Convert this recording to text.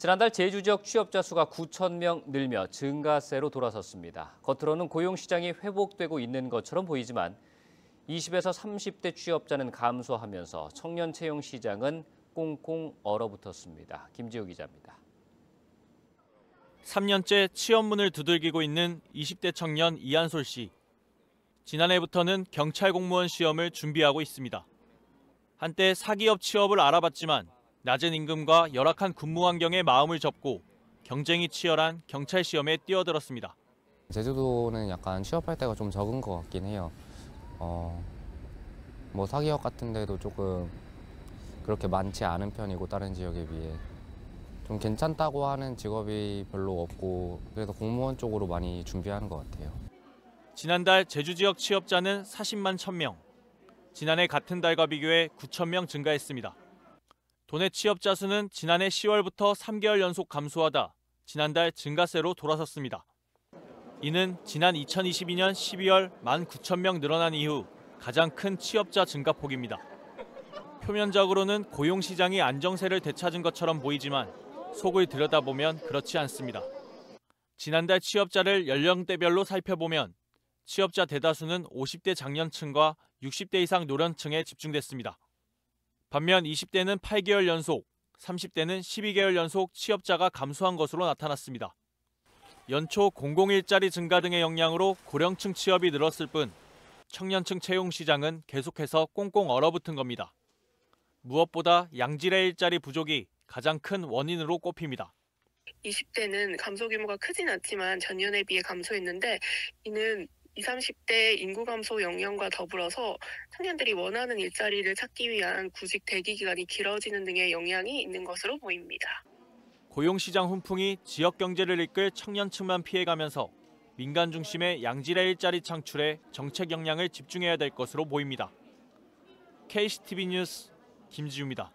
지난달 제주 지역 취업자 수가 9천 명 늘며 증가세로 돌아섰습니다. 겉으로는 고용 시장이 회복되고 있는 것처럼 보이지만 20에서 30대 취업자는 감소하면서 청년 채용 시장은 꽁꽁 얼어붙었습니다. 김지호 기자입니다. 3년째 취업문을 두들기고 있는 20대 청년 이한솔 씨. 지난해부터는 경찰 공무원 시험을 준비하고 있습니다. 한때 사기업 취업을 알아봤지만 낮은 임금과 열악한 근무 환경에 마음을 접고 경쟁이 치열한 경찰 시험에 뛰어들었습니다. 제주도는 약간 취업할 때가 좀 적은 것 같긴 해요. 어, 뭐 사기업 같은 데도 조금 그렇게 많지 않은 편이고 다른 지역에 비해 좀 괜찮다고 하는 직업이 별로 없고 그래서 공무원 쪽으로 많이 준비하는 것 같아요. 지난달 제주 지역 취업자는 40만 1000명. 지난해 같은 달과 비교해 9천 명 증가했습니다. 도내 취업자 수는 지난해 10월부터 3개월 연속 감소하다 지난달 증가세로 돌아섰습니다. 이는 지난 2022년 12월 1만 9천 명 늘어난 이후 가장 큰 취업자 증가폭입니다. 표면적으로는 고용 시장이 안정세를 되찾은 것처럼 보이지만 속을 들여다보면 그렇지 않습니다. 지난달 취업자를 연령대별로 살펴보면 취업자 대다수는 50대 장년층과 60대 이상 노년층에 집중됐습니다. 반면 20대는 8개월 연속, 30대는 12개월 연속 취업자가 감소한 것으로 나타났습니다. 연초 공공일자리 증가 등의 영향으로 고령층 취업이 늘었을 뿐 청년층 채용 시장은 계속해서 꽁꽁 얼어붙은 겁니다. 무엇보다 양질의 일자리 부족이 가장 큰 원인으로 꼽힙니다. 20대는 감소 규모가 크진 않지만 전년에 비해 감소했는데 이는 20, 30대 인구 감소 영향과 더불어서 청년들이 원하는 일자리를 찾기 위한 구직 대기 기간이 길어지는 등의 영향이 있는 것으로 보입니다. 고용시장 훈풍이 지역 경제를 이끌 청년층만 피해가면서 민간 중심의 양질의 일자리 창출에 정책 역량을 집중해야 될 것으로 보입니다. KCTV 뉴스 김지우입니다.